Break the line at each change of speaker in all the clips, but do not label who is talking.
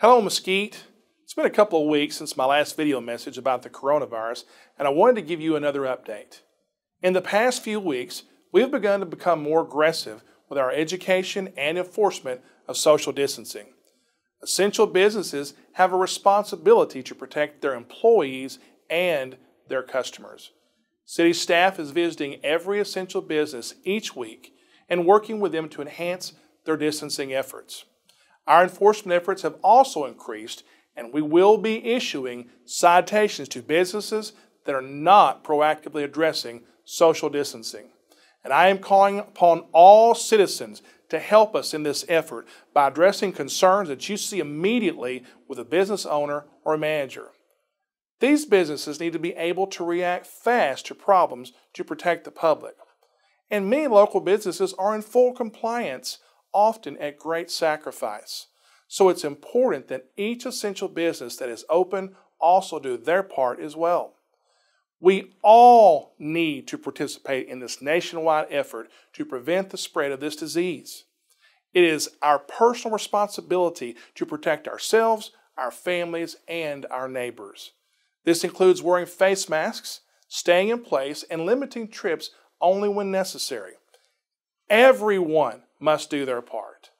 Hello, Mesquite. It's been a couple of weeks since my last video message about the coronavirus, and I wanted to give you another update. In the past few weeks, we have begun to become more aggressive with our education and enforcement of social distancing. Essential businesses have a responsibility to protect their employees and their customers. City staff is visiting every essential business each week and working with them to enhance their distancing efforts. Our enforcement efforts have also increased, and we will be issuing citations to businesses that are not proactively addressing social distancing. And I am calling upon all citizens to help us in this effort by addressing concerns that you see immediately with a business owner or manager. These businesses need to be able to react fast to problems to protect the public. And many local businesses are in full compliance often at great sacrifice. So it's important that each essential business that is open also do their part as well. We all need to participate in this nationwide effort to prevent the spread of this disease. It is our personal responsibility to protect ourselves, our families, and our neighbors. This includes wearing face masks, staying in place, and limiting trips only when necessary. Everyone must do their part.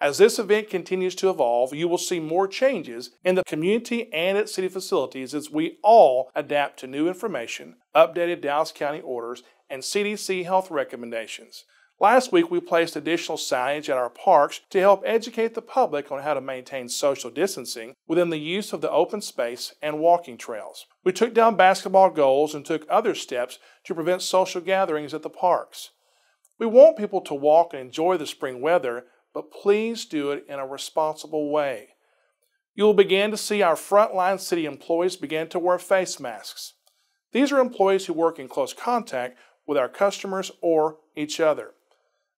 As this event continues to evolve, you will see more changes in the community and at city facilities as we all adapt to new information, updated Dallas County orders, and CDC health recommendations. Last week, we placed additional signage at our parks to help educate the public on how to maintain social distancing within the use of the open space and walking trails. We took down basketball goals and took other steps to prevent social gatherings at the parks. We want people to walk and enjoy the spring weather, but please do it in a responsible way. You will begin to see our frontline city employees begin to wear face masks. These are employees who work in close contact with our customers or each other.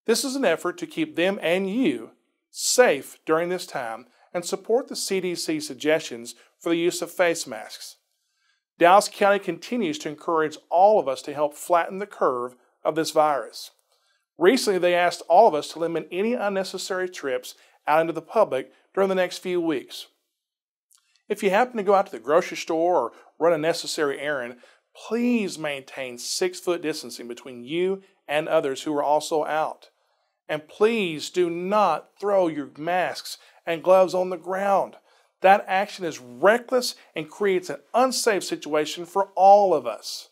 This is an effort to keep them and you safe during this time and support the CDC suggestions for the use of face masks. Dallas County continues to encourage all of us to help flatten the curve of this virus. Recently, they asked all of us to limit any unnecessary trips out into the public during the next few weeks. If you happen to go out to the grocery store or run a necessary errand, please maintain six foot distancing between you and others who are also out. And please do not throw your masks and gloves on the ground. That action is reckless and creates an unsafe situation for all of us.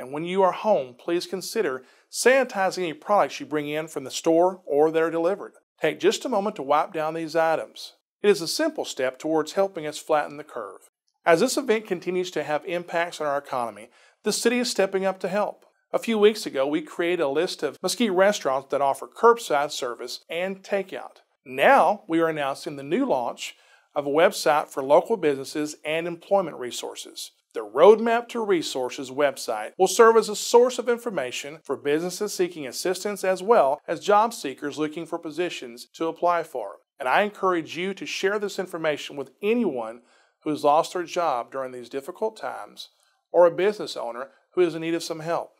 And when you are home, please consider sanitizing any products you bring in from the store or that are delivered. Take just a moment to wipe down these items. It is a simple step towards helping us flatten the curve. As this event continues to have impacts on our economy, the city is stepping up to help. A few weeks ago, we created a list of Mesquite restaurants that offer curbside service and takeout. Now, we are announcing the new launch of a website for local businesses and employment resources. The Roadmap to Resources website will serve as a source of information for businesses seeking assistance as well as job seekers looking for positions to apply for. And I encourage you to share this information with anyone who has lost their job during these difficult times or a business owner who is in need of some help.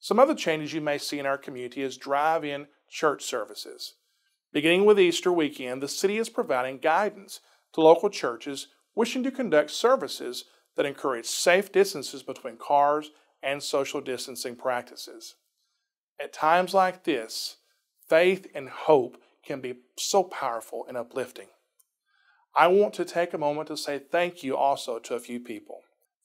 Some other changes you may see in our community is drive in church services. Beginning with Easter weekend, the city is providing guidance to local churches wishing to conduct services that encourage safe distances between cars and social distancing practices. At times like this, faith and hope can be so powerful and uplifting. I want to take a moment to say thank you also to a few people.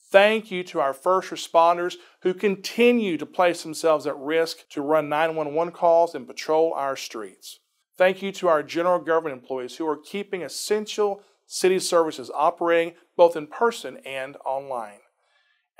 Thank you to our first responders who continue to place themselves at risk to run 911 calls and patrol our streets. Thank you to our general government employees who are keeping essential city services operating both in person and online.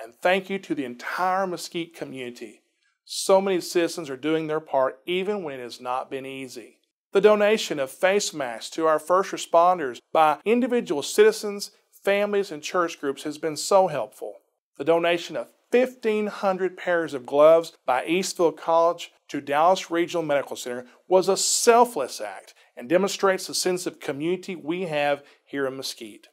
And thank you to the entire Mesquite community. So many citizens are doing their part even when it has not been easy. The donation of face masks to our first responders by individual citizens, families, and church groups has been so helpful. The donation of 1,500 pairs of gloves by Eastfield College to Dallas Regional Medical Center was a selfless act and demonstrates the sense of community we have here in Mesquite.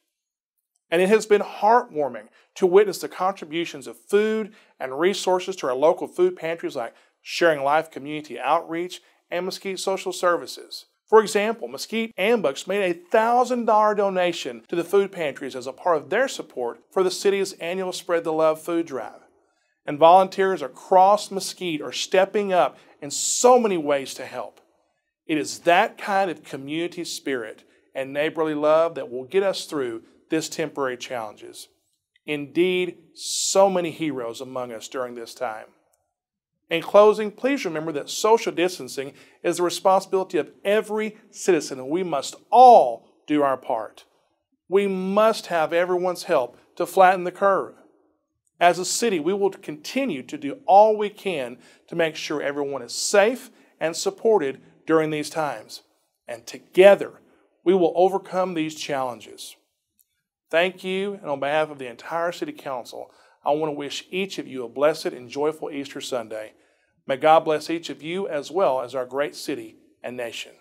And it has been heartwarming to witness the contributions of food and resources to our local food pantries like Sharing Life Community Outreach and Mesquite Social Services. For example, Mesquite AMBUCS made a $1,000 donation to the food pantries as a part of their support for the city's annual Spread the Love food drive. And volunteers across Mesquite are stepping up in so many ways to help. It is that kind of community spirit and neighborly love that will get us through this temporary challenges. Indeed, so many heroes among us during this time. In closing, please remember that social distancing is the responsibility of every citizen, and we must all do our part. We must have everyone's help to flatten the curve. As a city, we will continue to do all we can to make sure everyone is safe and supported during these times. And together, we will overcome these challenges. Thank you, and on behalf of the entire City Council, I want to wish each of you a blessed and joyful Easter Sunday. May God bless each of you as well as our great city and nation.